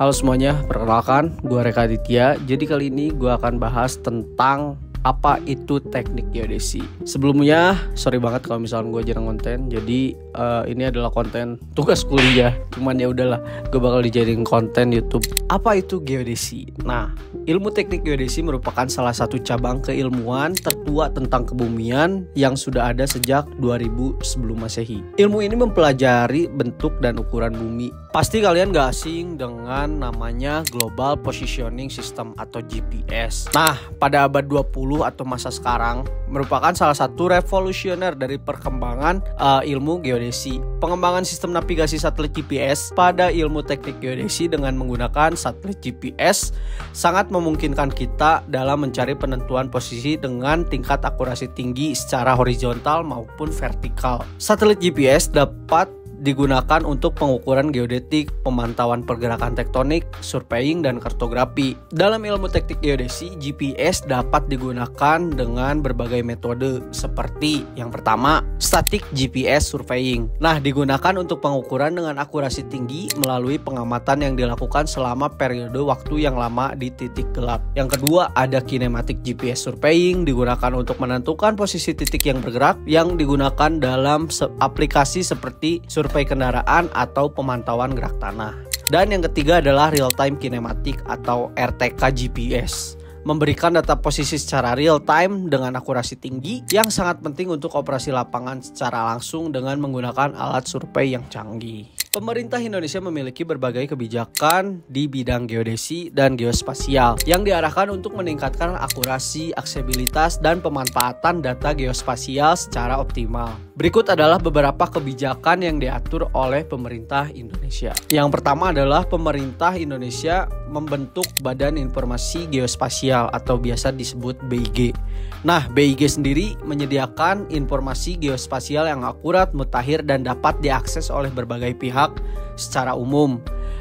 Halo semuanya, perkenalkan gue Reka Aditya. Jadi kali ini gue akan bahas tentang apa itu teknik geodesi. Sebelumnya, sorry banget kalau misalnya gue jarang konten. Jadi uh, ini adalah konten tugas kuliah. Cuman ya udahlah, gue bakal dijadiin konten YouTube. Apa itu geodesi? Nah, ilmu teknik geodesi merupakan salah satu cabang keilmuan tertua tentang kebumian yang sudah ada sejak 2000 sebelum masehi. Ilmu ini mempelajari bentuk dan ukuran bumi. Pasti kalian gak asing dengan namanya Global Positioning System atau GPS. Nah, pada abad 20 atau masa sekarang merupakan salah satu revolusioner dari perkembangan uh, ilmu geodesi. Pengembangan sistem navigasi satelit GPS pada ilmu teknik geodesi dengan menggunakan satelit GPS sangat memungkinkan kita dalam mencari penentuan posisi dengan tingkat akurasi tinggi secara horizontal maupun vertikal. Satelit GPS dapat digunakan untuk pengukuran geodetik, pemantauan pergerakan tektonik, surveying, dan kartografi. Dalam ilmu teknik geodesi, GPS dapat digunakan dengan berbagai metode seperti yang pertama, static GPS surveying. Nah, digunakan untuk pengukuran dengan akurasi tinggi melalui pengamatan yang dilakukan selama periode waktu yang lama di titik gelap. Yang kedua, ada kinematic GPS surveying digunakan untuk menentukan posisi titik yang bergerak yang digunakan dalam aplikasi seperti surveying survei kendaraan atau pemantauan gerak tanah. Dan yang ketiga adalah real time kinematic atau RTK GPS memberikan data posisi secara real time dengan akurasi tinggi yang sangat penting untuk operasi lapangan secara langsung dengan menggunakan alat survei yang canggih. Pemerintah Indonesia memiliki berbagai kebijakan di bidang geodesi dan geospasial yang diarahkan untuk meningkatkan akurasi, aksesibilitas, dan pemanfaatan data geospasial secara optimal. Berikut adalah beberapa kebijakan yang diatur oleh pemerintah Indonesia. Yang pertama adalah pemerintah Indonesia membentuk Badan Informasi Geospasial atau biasa disebut BIG. Nah, BIG sendiri menyediakan informasi geospasial yang akurat, mutakhir, dan dapat diakses oleh berbagai pihak secara umum.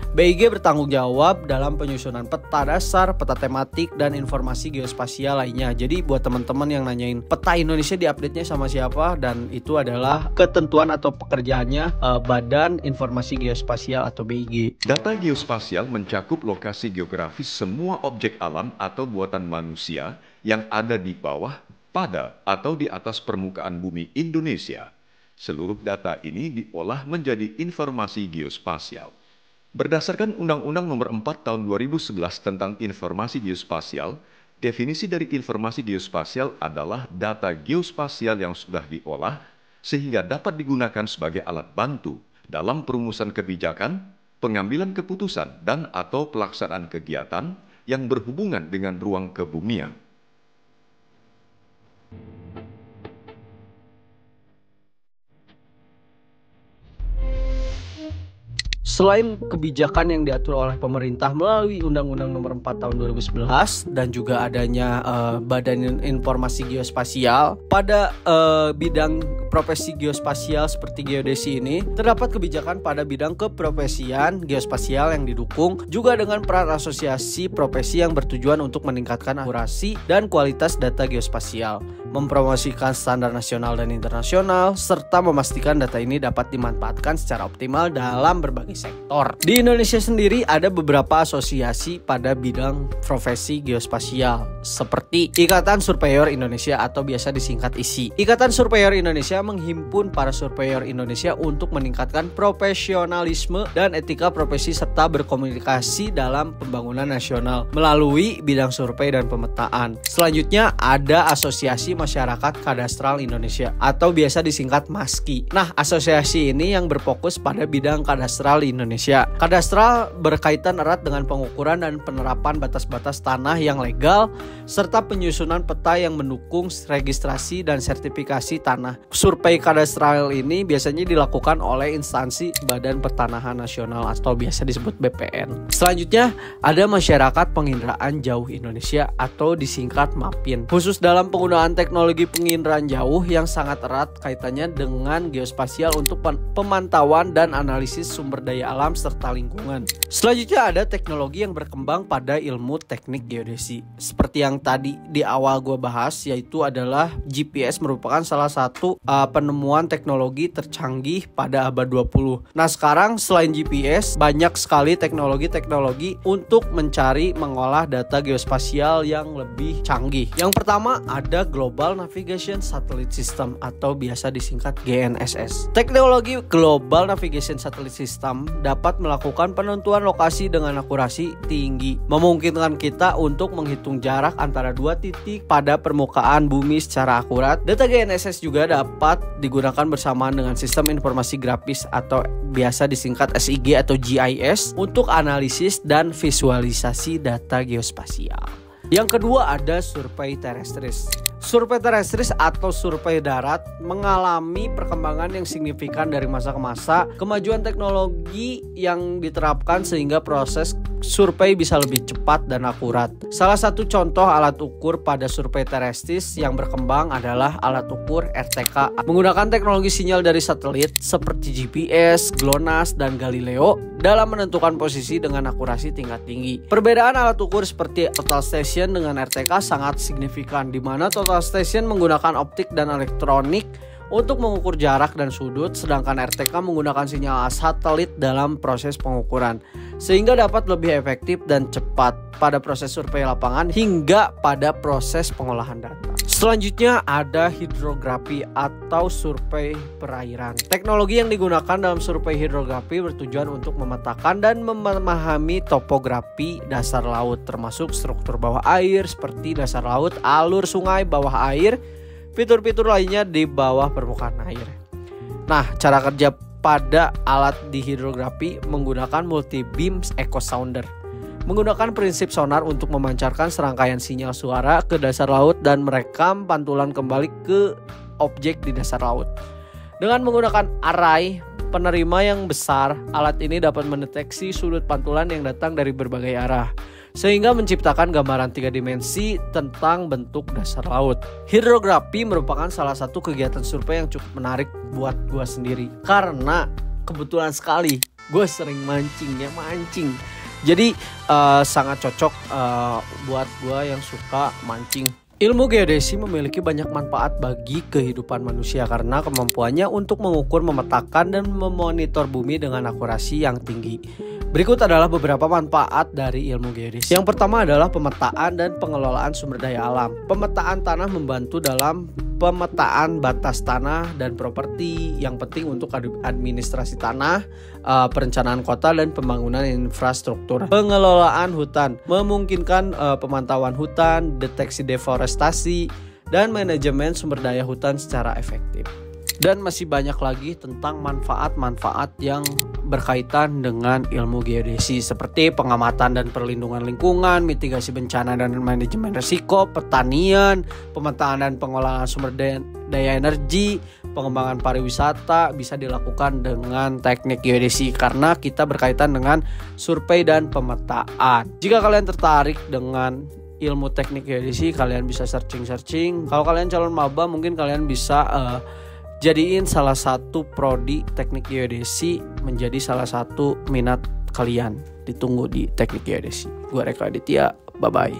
BIG bertanggung jawab dalam penyusunan peta dasar, peta tematik, dan informasi geospasial lainnya. Jadi buat teman-teman yang nanyain peta Indonesia diupdate-nya sama siapa dan itu adalah ketentuan atau pekerjaannya uh, Badan Informasi Geospasial atau BIG. Data geospasial mencakup lokasi geografis semua objek alam atau buatan manusia yang ada di bawah, pada, atau di atas permukaan bumi Indonesia. Seluruh data ini diolah menjadi informasi geospasial. Berdasarkan Undang-Undang Nomor 4 Tahun 2011 tentang Informasi Geospasial, definisi dari informasi geospasial adalah data geospasial yang sudah diolah sehingga dapat digunakan sebagai alat bantu dalam perumusan kebijakan, pengambilan keputusan dan atau pelaksanaan kegiatan yang berhubungan dengan ruang kebumian. Selain kebijakan yang diatur oleh pemerintah melalui Undang-Undang Nomor 4 Tahun 2011 dan juga adanya uh, Badan Informasi Geospasial pada uh, bidang profesi geospasial seperti geodesi ini terdapat kebijakan pada bidang keprofesian geospasial yang didukung juga dengan peran asosiasi profesi yang bertujuan untuk meningkatkan akurasi dan kualitas data geospasial, mempromosikan standar nasional dan internasional serta memastikan data ini dapat dimanfaatkan secara optimal dalam berbagai sektor. Di Indonesia sendiri ada beberapa asosiasi pada bidang profesi geospasial seperti Ikatan Surveyor Indonesia atau biasa disingkat ISI. Ikatan Surveyor Indonesia menghimpun para surveyor Indonesia untuk meningkatkan profesionalisme dan etika profesi serta berkomunikasi dalam pembangunan nasional melalui bidang survei dan pemetaan. Selanjutnya ada Asosiasi Masyarakat Kadastral Indonesia atau biasa disingkat MASKI. Nah, asosiasi ini yang berfokus pada bidang kadastral Indonesia Indonesia. Kadastral berkaitan erat dengan pengukuran dan penerapan batas-batas tanah yang legal serta penyusunan peta yang mendukung registrasi dan sertifikasi tanah. Survei kadastral ini biasanya dilakukan oleh instansi Badan Pertanahan Nasional atau biasa disebut BPN. Selanjutnya ada masyarakat penginderaan jauh Indonesia atau disingkat MAPIN. Khusus dalam penggunaan teknologi penginderaan jauh yang sangat erat kaitannya dengan geospasial untuk pemantauan dan analisis sumber daya daya alam serta lingkungan. Selanjutnya ada teknologi yang berkembang pada ilmu teknik geodesi. Seperti yang tadi di awal gue bahas yaitu adalah GPS merupakan salah satu uh, penemuan teknologi tercanggih pada abad 20. Nah, sekarang selain GPS banyak sekali teknologi-teknologi untuk mencari mengolah data geospasial yang lebih canggih. Yang pertama ada Global Navigation Satellite System atau biasa disingkat GNSS. Teknologi Global Navigation Satellite System dapat melakukan penentuan lokasi dengan akurasi tinggi, memungkinkan kita untuk menghitung jarak antara dua titik pada permukaan bumi secara akurat. Data GNSS juga dapat digunakan bersamaan dengan sistem informasi grafis atau biasa disingkat SIG atau GIS untuk analisis dan visualisasi data geospasial. Yang kedua ada survei terestris. Survei terestris atau survei darat mengalami perkembangan yang signifikan dari masa ke masa. Kemajuan teknologi yang diterapkan sehingga proses survei bisa lebih cepat dan akurat. Salah satu contoh alat ukur pada survei terestris yang berkembang adalah alat ukur RTK menggunakan teknologi sinyal dari satelit seperti GPS, GLONASS, dan Galileo dalam menentukan posisi dengan akurasi tingkat tinggi. Perbedaan alat ukur seperti total station dengan RTK sangat signifikan di mana total Total Station menggunakan optik dan elektronik untuk mengukur jarak dan sudut, sedangkan RTK menggunakan sinyal satelit dalam proses pengukuran, sehingga dapat lebih efektif dan cepat pada proses survei lapangan hingga pada proses pengolahan data. Selanjutnya ada hidrografi atau survei perairan. Teknologi yang digunakan dalam survei hidrografi bertujuan untuk memetakan dan memahami topografi dasar laut termasuk struktur bawah air seperti dasar laut, alur sungai, bawah air, fitur-fitur lainnya di bawah permukaan air. Nah, cara kerja pada alat di hidrografi menggunakan multi beam echo sounder. Menggunakan prinsip sonar untuk memancarkan serangkaian sinyal suara ke dasar laut dan merekam pantulan kembali ke objek di dasar laut. Dengan menggunakan array penerima yang besar, alat ini dapat mendeteksi sudut pantulan yang datang dari berbagai arah sehingga menciptakan gambaran tiga dimensi tentang bentuk dasar laut. Hidrografi merupakan salah satu kegiatan survei yang cukup menarik buat gue sendiri karena kebetulan sekali gue sering mancing ya mancing. Jadi uh, sangat cocok uh, buat gue yang suka mancing Ilmu geodesi memiliki banyak manfaat bagi kehidupan manusia karena kemampuannya untuk mengukur, memetakan, dan memonitor bumi dengan akurasi yang tinggi. Berikut adalah beberapa manfaat dari ilmu geodesi. Yang pertama adalah pemetaan dan pengelolaan sumber daya alam. Pemetaan tanah membantu dalam pemetaan batas tanah dan properti yang penting untuk administrasi tanah, uh, perencanaan kota dan pembangunan infrastruktur. Pengelolaan hutan memungkinkan uh, pemantauan hutan, deteksi deforestasi, dan manajemen sumber daya hutan secara efektif. Dan masih banyak lagi tentang manfaat-manfaat yang berkaitan dengan ilmu geodesi seperti pengamatan dan perlindungan lingkungan, mitigasi bencana dan manajemen risiko, pertanian, pemetaan dan pengolahan sumber daya, daya energi, pengembangan pariwisata bisa dilakukan dengan teknik geodesi karena kita berkaitan dengan survei dan pemetaan. Jika kalian tertarik dengan ilmu teknik geodesi, kalian bisa searching-searching. Kalau kalian calon maba, mungkin kalian bisa uh, jadiin salah satu prodi teknik geodesi menjadi salah satu minat kalian. Ditunggu di teknik geodesi. Gue Reka Aditya bye bye